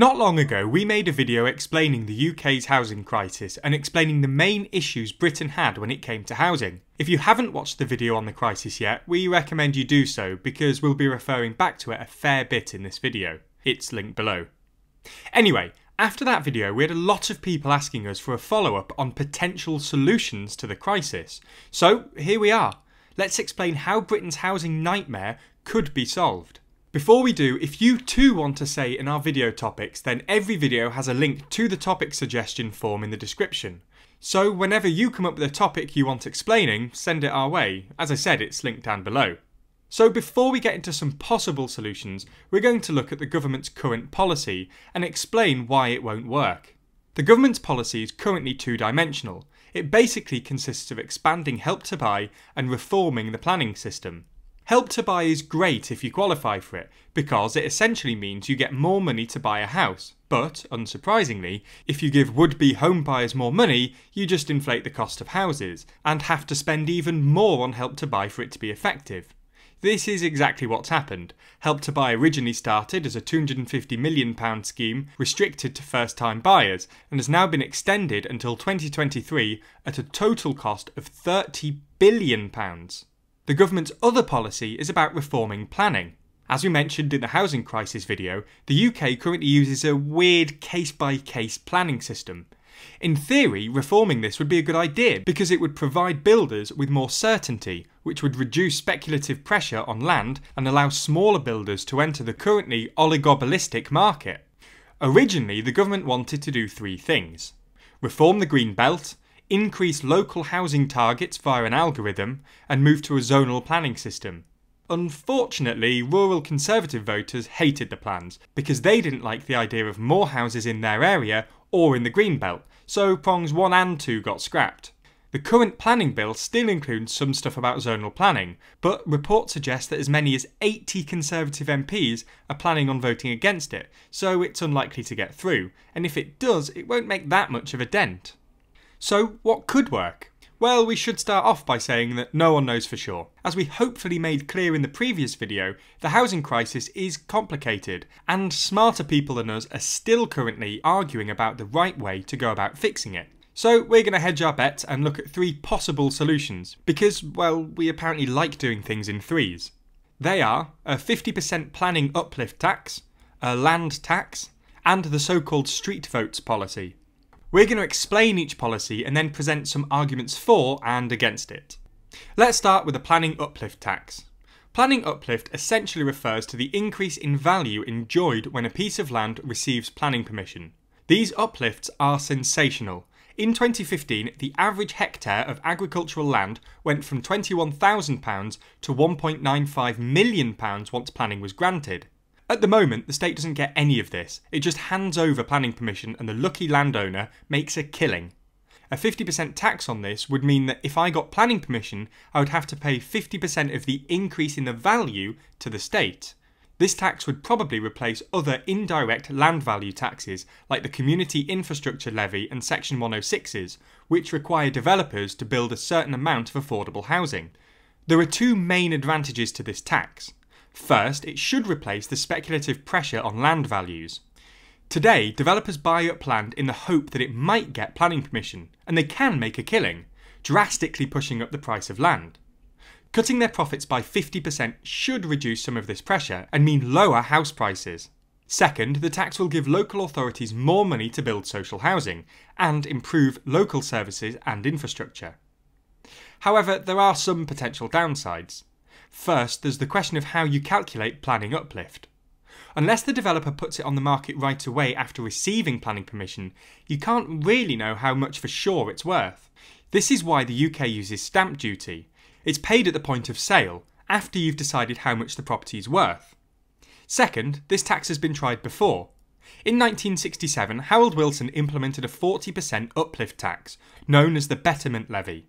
Not long ago, we made a video explaining the UK's housing crisis and explaining the main issues Britain had when it came to housing. If you haven't watched the video on the crisis yet, we recommend you do so because we'll be referring back to it a fair bit in this video. It's linked below. Anyway, after that video, we had a lot of people asking us for a follow up on potential solutions to the crisis. So here we are. Let's explain how Britain's housing nightmare could be solved. Before we do, if you too want to say in our video topics, then every video has a link to the topic suggestion form in the description. So whenever you come up with a topic you want explaining, send it our way. As I said, it's linked down below. So before we get into some possible solutions, we're going to look at the government's current policy and explain why it won't work. The government's policy is currently two-dimensional. It basically consists of expanding Help to Buy and reforming the planning system. Help to Buy is great if you qualify for it, because it essentially means you get more money to buy a house. But, unsurprisingly, if you give would be home buyers more money, you just inflate the cost of houses, and have to spend even more on Help to Buy for it to be effective. This is exactly what's happened. Help to Buy originally started as a £250 million scheme restricted to first time buyers and has now been extended until 2023 at a total cost of £30 billion. The government's other policy is about reforming planning. As we mentioned in the housing crisis video, the UK currently uses a weird case by case planning system. In theory, reforming this would be a good idea because it would provide builders with more certainty, which would reduce speculative pressure on land and allow smaller builders to enter the currently oligopolistic market. Originally, the government wanted to do three things reform the Green Belt, increase local housing targets via an algorithm, and move to a zonal planning system. Unfortunately, rural Conservative voters hated the plans because they didn't like the idea of more houses in their area or in the Green Belt, so prongs 1 and 2 got scrapped. The current planning bill still includes some stuff about zonal planning, but reports suggest that as many as 80 Conservative MPs are planning on voting against it, so it's unlikely to get through, and if it does, it won't make that much of a dent. So, what could work? Well, we should start off by saying that no one knows for sure. As we hopefully made clear in the previous video, the housing crisis is complicated, and smarter people than us are still currently arguing about the right way to go about fixing it. So we're going to hedge our bets and look at three possible solutions, because, well, we apparently like doing things in threes. They are a 50% planning uplift tax, a land tax, and the so called street votes policy. We're going to explain each policy and then present some arguments for and against it. Let's start with the planning uplift tax. Planning uplift essentially refers to the increase in value enjoyed when a piece of land receives planning permission. These uplifts are sensational. In 2015, the average hectare of agricultural land went from £21,000 to £1.95 million once planning was granted. At the moment, the state doesn't get any of this. It just hands over planning permission and the lucky landowner makes a killing. A 50% tax on this would mean that if I got planning permission, I would have to pay 50% of the increase in the value to the state. This tax would probably replace other indirect land value taxes like the Community Infrastructure Levy and Section 106s, which require developers to build a certain amount of affordable housing. There are two main advantages to this tax. First, it should replace the speculative pressure on land values. Today, developers buy up land in the hope that it might get planning permission, and they can make a killing, drastically pushing up the price of land. Cutting their profits by 50% should reduce some of this pressure and mean lower house prices. Second, the tax will give local authorities more money to build social housing and improve local services and infrastructure. However, there are some potential downsides. First, there's the question of how you calculate planning uplift. Unless the developer puts it on the market right away after receiving planning permission, you can't really know how much for sure it's worth. This is why the UK uses stamp duty. It's paid at the point of sale, after you've decided how much the property is worth. Second, this tax has been tried before. In 1967, Harold Wilson implemented a 40% uplift tax, known as the Betterment Levy.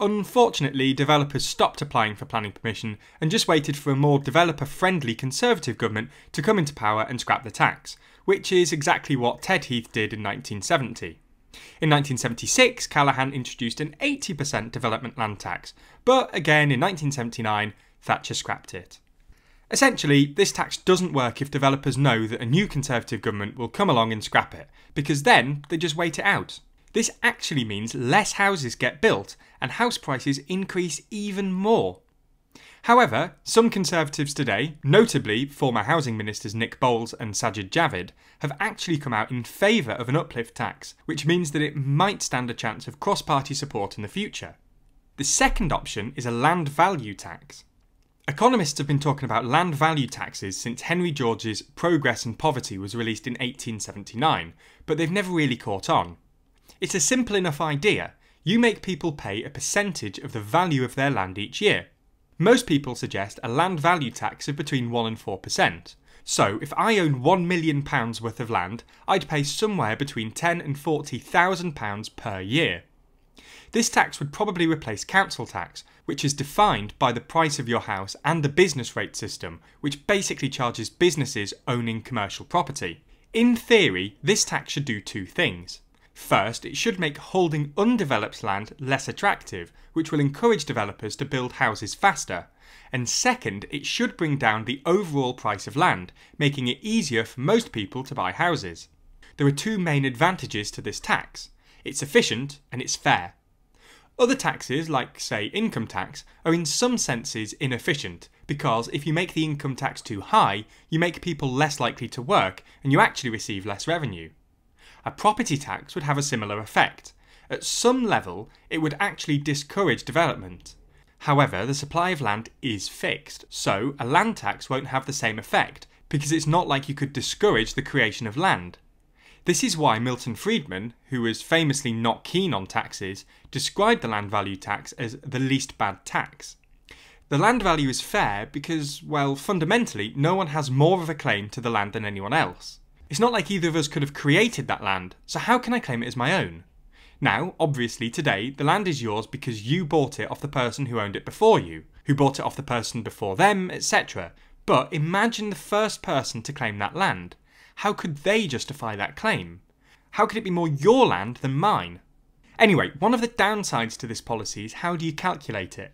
Unfortunately, developers stopped applying for planning permission and just waited for a more developer friendly Conservative government to come into power and scrap the tax, which is exactly what Ted Heath did in 1970. In 1976, Callaghan introduced an 80% development land tax, but again in 1979, Thatcher scrapped it. Essentially, this tax doesn't work if developers know that a new Conservative government will come along and scrap it, because then they just wait it out. This actually means less houses get built and house prices increase even more. However, some Conservatives today, notably former housing ministers Nick Boles and Sajid Javid, have actually come out in favour of an uplift tax, which means that it might stand a chance of cross party support in the future. The second option is a land value tax. Economists have been talking about land value taxes since Henry George's Progress and Poverty was released in 1879, but they've never really caught on. It's a simple enough idea. You make people pay a percentage of the value of their land each year. Most people suggest a land value tax of between 1 and 4%. So, if I own £1 million worth of land, I'd pay somewhere between £10 and £40,000 per year. This tax would probably replace council tax, which is defined by the price of your house and the business rate system, which basically charges businesses owning commercial property. In theory, this tax should do two things. First, it should make holding undeveloped land less attractive, which will encourage developers to build houses faster. And second, it should bring down the overall price of land, making it easier for most people to buy houses. There are two main advantages to this tax it's efficient and it's fair. Other taxes, like, say, income tax, are in some senses inefficient because if you make the income tax too high, you make people less likely to work and you actually receive less revenue. A property tax would have a similar effect. At some level, it would actually discourage development. However, the supply of land is fixed, so a land tax won't have the same effect, because it's not like you could discourage the creation of land. This is why Milton Friedman, who was famously not keen on taxes, described the land value tax as the least bad tax. The land value is fair because, well, fundamentally, no one has more of a claim to the land than anyone else. It's not like either of us could have created that land, so how can I claim it as my own? Now, obviously, today, the land is yours because you bought it off the person who owned it before you, who bought it off the person before them, etc. But imagine the first person to claim that land. How could they justify that claim? How could it be more your land than mine? Anyway, one of the downsides to this policy is how do you calculate it?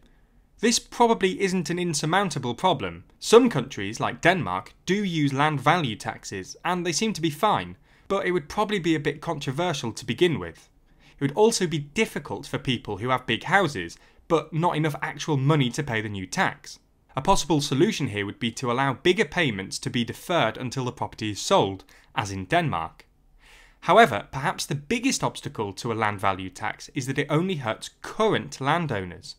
This probably isn't an insurmountable problem. Some countries, like Denmark, do use land value taxes, and they seem to be fine, but it would probably be a bit controversial to begin with. It would also be difficult for people who have big houses, but not enough actual money to pay the new tax. A possible solution here would be to allow bigger payments to be deferred until the property is sold, as in Denmark. However, perhaps the biggest obstacle to a land value tax is that it only hurts current landowners.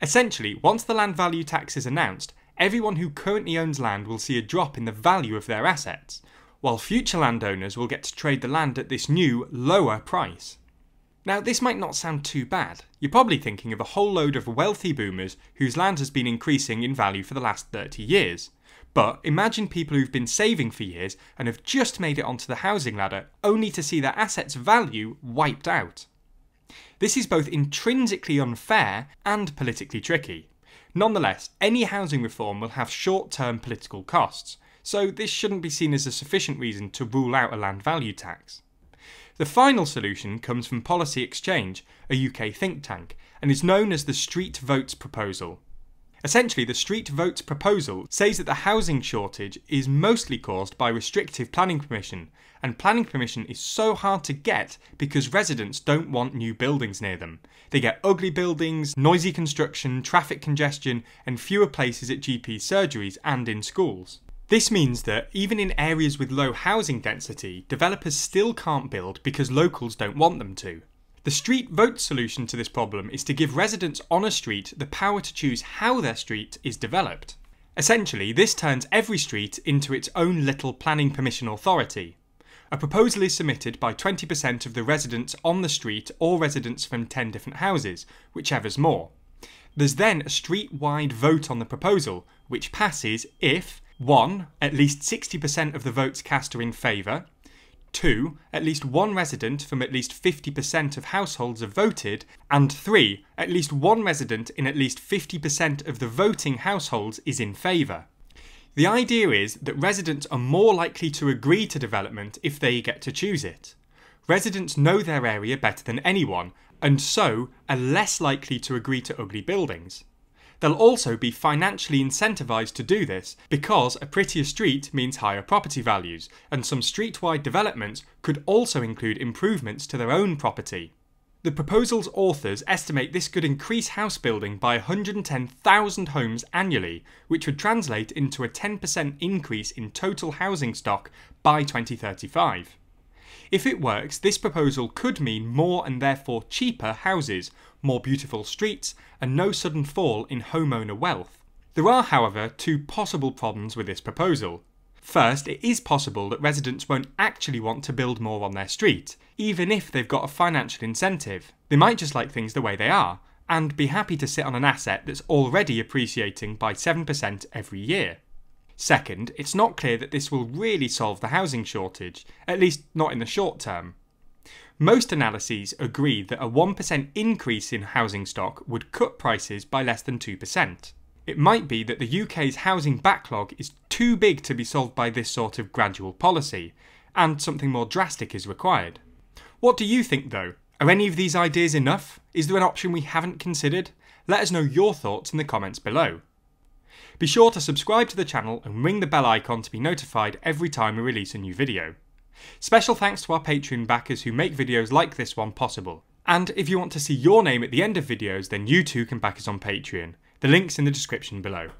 Essentially, once the land value tax is announced, everyone who currently owns land will see a drop in the value of their assets, while future landowners will get to trade the land at this new, lower price. Now, this might not sound too bad. You're probably thinking of a whole load of wealthy boomers whose land has been increasing in value for the last 30 years. But imagine people who've been saving for years and have just made it onto the housing ladder only to see their assets' value wiped out. This is both intrinsically unfair and politically tricky. Nonetheless, any housing reform will have short term political costs, so this shouldn't be seen as a sufficient reason to rule out a land value tax. The final solution comes from Policy Exchange, a UK think tank, and is known as the Street Votes proposal. Essentially, the Street Votes proposal says that the housing shortage is mostly caused by restrictive planning permission, and planning permission is so hard to get because residents don't want new buildings near them. They get ugly buildings, noisy construction, traffic congestion, and fewer places at GP surgeries and in schools. This means that even in areas with low housing density, developers still can't build because locals don't want them to. The street vote solution to this problem is to give residents on a street the power to choose how their street is developed. Essentially, this turns every street into its own little planning permission authority. A proposal is submitted by 20% of the residents on the street or residents from 10 different houses, whichever's more. There's then a street wide vote on the proposal, which passes if 1. At least 60% of the votes cast are in favour, 2. At least one resident from at least 50% of households have voted. And 3. At least one resident in at least 50% of the voting households is in favour. The idea is that residents are more likely to agree to development if they get to choose it. Residents know their area better than anyone, and so are less likely to agree to ugly buildings. They'll also be financially incentivised to do this because a prettier street means higher property values, and some street-wide developments could also include improvements to their own property. The proposal's authors estimate this could increase house building by 110,000 homes annually, which would translate into a 10% increase in total housing stock by 2035. If it works, this proposal could mean more and therefore cheaper houses, more beautiful streets, and no sudden fall in homeowner wealth. There are, however, two possible problems with this proposal. First, it is possible that residents won't actually want to build more on their street, even if they've got a financial incentive. They might just like things the way they are, and be happy to sit on an asset that's already appreciating by 7% every year. Second, it's not clear that this will really solve the housing shortage, at least not in the short term. Most analyses agree that a 1% increase in housing stock would cut prices by less than 2%. It might be that the UK's housing backlog is too big to be solved by this sort of gradual policy, and something more drastic is required. What do you think though? Are any of these ideas enough? Is there an option we haven't considered? Let us know your thoughts in the comments below. Be sure to subscribe to the channel and ring the bell icon to be notified every time we release a new video. Special thanks to our Patreon backers who make videos like this one possible. And if you want to see your name at the end of videos, then you too can back us on Patreon. The link's in the description below.